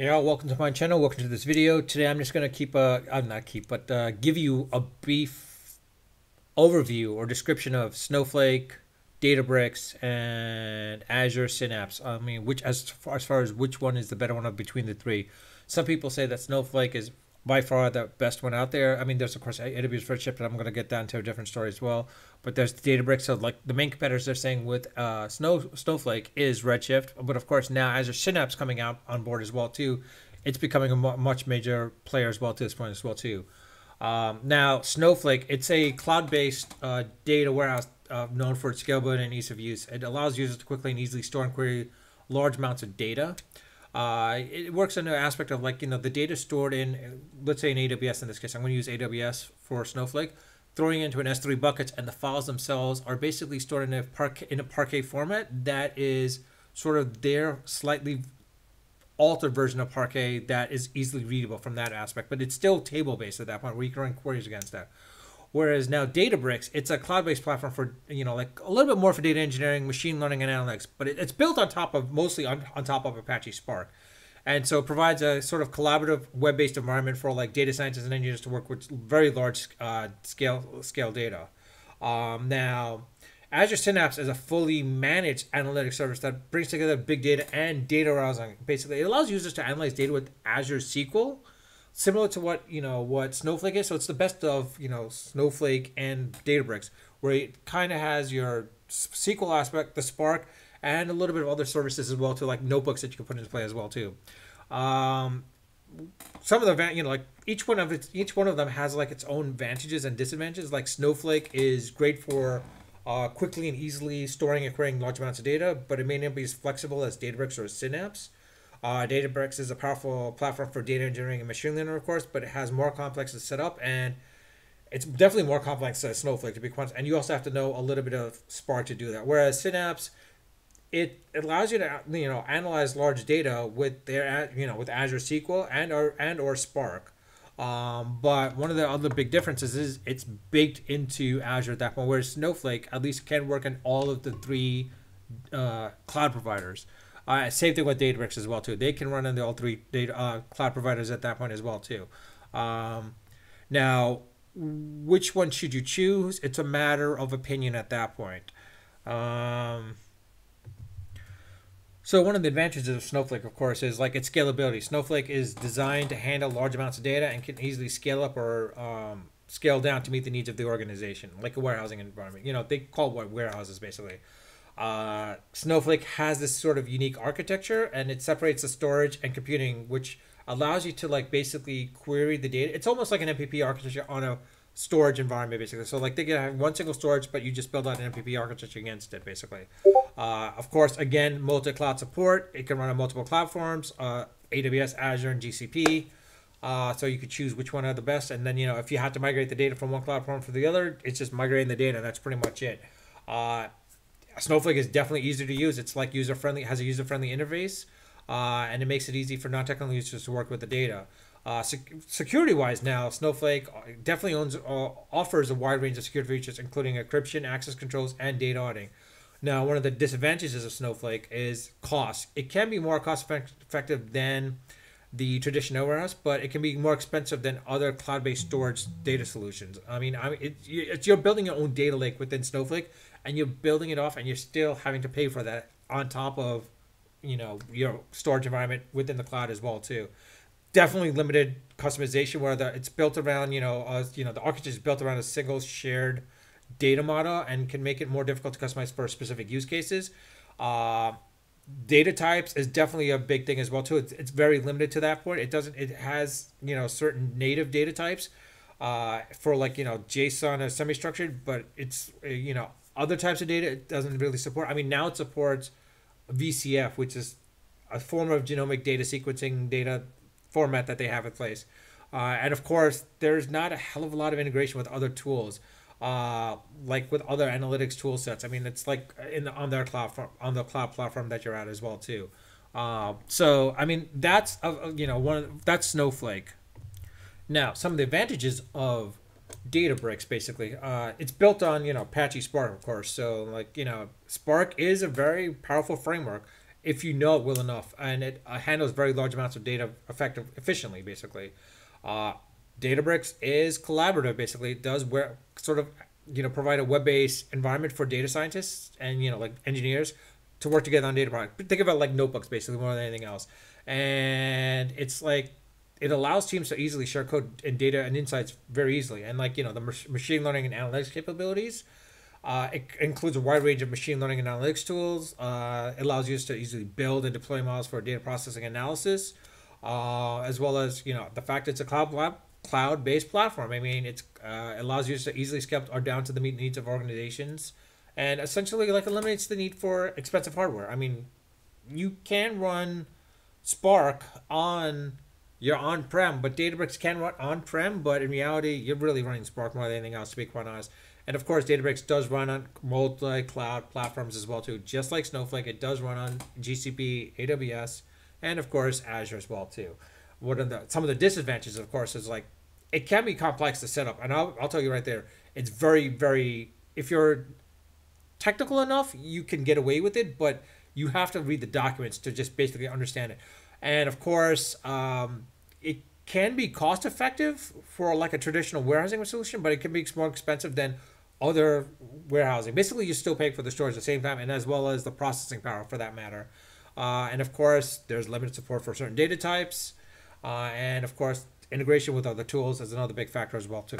Hey all, welcome to my channel. Welcome to this video. Today I'm just going to keep a, I'm not keep, but uh, give you a brief overview or description of Snowflake, Databricks, and Azure Synapse. I mean, which as far, as far as which one is the better one of between the three. Some people say that Snowflake is by far the best one out there. I mean, there's of course AWS Redshift, and I'm going to get down to a different story as well. But there's Databricks. So like the main competitors they're saying with uh, Snow Snowflake is Redshift, but of course now Azure Synapse coming out on board as well too. It's becoming a much major player as well to this point as well too. Um, now Snowflake, it's a cloud-based uh, data warehouse uh, known for its scalability and ease of use. It allows users to quickly and easily store and query large amounts of data. Uh, it works in an aspect of like you know the data stored in let's say in AWS in this case I'm going to use AWS for Snowflake throwing into an S3 buckets and the files themselves are basically stored in a in a Parquet format that is sort of their slightly altered version of Parquet that is easily readable from that aspect but it's still table based at that point. Where you can run queries against that Whereas now Databricks, it's a cloud-based platform for you know like a little bit more for data engineering, machine learning, and analytics, but it, it's built on top of mostly on, on top of Apache Spark, and so it provides a sort of collaborative web-based environment for like data scientists and engineers to work with very large uh, scale scale data. Um, now, Azure Synapse is a fully managed analytics service that brings together big data and data warehousing. Basically, it allows users to analyze data with Azure SQL similar to what you know what Snowflake is. So it's the best of you know Snowflake and Databricks, where it kind of has your SQL aspect, the Spark, and a little bit of other services as well too, like notebooks that you can put into play as well too. Um, some of the you know like each one of it, each one of them has like its own advantages and disadvantages. Like Snowflake is great for uh, quickly and easily storing and querying large amounts of data, but it may not be as flexible as Databricks or Synapse. Uh, Databricks is a powerful platform for data engineering and machine learning, of course, but it has more complex to set up and it's definitely more complex than Snowflake to be quant. And you also have to know a little bit of Spark to do that. Whereas Synapse, it allows you to you know analyze large data with their you know with Azure SQL and or and or Spark. Um, but one of the other big differences is it's baked into Azure at that point, whereas Snowflake at least can work in all of the three uh, cloud providers. Uh, same thing with Databricks as well too. They can run the all three data uh, cloud providers at that point as well too. Um, now, which one should you choose? It's a matter of opinion at that point. Um, so one of the advantages of Snowflake, of course, is like its scalability. Snowflake is designed to handle large amounts of data and can easily scale up or um, scale down to meet the needs of the organization, like a warehousing environment. You know, they call it warehouses basically. Uh, Snowflake has this sort of unique architecture and it separates the storage and computing, which allows you to like basically query the data. It's almost like an MPP architecture on a storage environment, basically. So like they can have one single storage, but you just build out an MPP architecture against it, basically. Uh, of course, again, multi-cloud support. It can run on multiple platforms, uh, AWS, Azure, and GCP. Uh, so you could choose which one are the best. And then, you know, if you have to migrate the data from one cloud platform to the other, it's just migrating the data. That's pretty much it. Uh, Snowflake is definitely easier to use. It's like user friendly, has a user friendly interface, uh, and it makes it easy for non technical users to work with the data. Uh, sec- security wise, now Snowflake uh, definitely owns uh, offers a wide range of security features, including encryption, access controls, and data auditing. Now, one of the disadvantages of Snowflake is cost. It can be more cost effective than the traditional warehouse, but it can be more expensive than other cloud-based storage data solutions. I mean, I mean, it, it's you're building your own data lake within Snowflake, and you're building it off and you're still having to pay for that on top of you know your storage environment within the cloud as well too definitely limited customization where the, it's built around you know uh, you know the architecture is built around a single shared data model and can make it more difficult to customize for specific use cases uh, data types is definitely a big thing as well too it's, it's very limited to that point it doesn't it has you know certain native data types uh, for like you know json or semi-structured but it's uh, you know other types of data it doesn't really support. I mean, now it supports VCF, which is a form of genomic data sequencing data format that they have in place. Uh, and of course, there's not a hell of a lot of integration with other tools, uh, like with other analytics tool sets. I mean, it's like in the, on their cloud on the cloud platform that you're at as well too. Uh, so I mean, that's uh, you know one that's Snowflake. Now, some of the advantages of Databricks basically. Uh, it's built on you know Apache Spark, of course. So like you know, Spark is a very powerful framework. if you know it well enough, and it uh, handles very large amounts of data effective efficiently. Basically, uh, Databricks is collaborative. Basically, it does where sort of you know provide a web-based environment for data scientists and you know like engineers to work together on data products. Think about like notebooks basically more than anything else, and it's like it allows teams to easily share code and data and insights very easily. And like you know the machine learning and analytics capabilities uh, it includes a wide range of machine learning and analytics tools. Uh, it allows users to easily build and deploy models for data processing analysis, uh, as well as you know the fact it's a cloud cloud based platform. I mean, it's uh, allows users to easily scale or down to the needs of organizations, and essentially like eliminates the need for expensive hardware. I mean, you can run Spark on your on-prem, but Databricks can run on-prem, but in reality, you're really running Spark more than anything else, to be quite honest. And of course, Databricks does run on multi-cloud platforms as well too. Just like Snowflake, it does run on GCP, AWS, and of course Azure as well too. What are the some of the disadvantages? Of course, is like it can be complex to set up, and I'll, I'll tell you right there, it's very very if you're technical enough, you can get away with it, but you have to read the documents to just basically understand it. And of course, um, it can be cost effective for like a traditional warehousing solution, but it can be more expensive than other warehousing. Basically, you're still paying for the storage at the same time, and as well as the processing power for that matter. Uh, and of course, there's limited support for certain data types, uh, and of course, integration with other tools is another big factor as well too.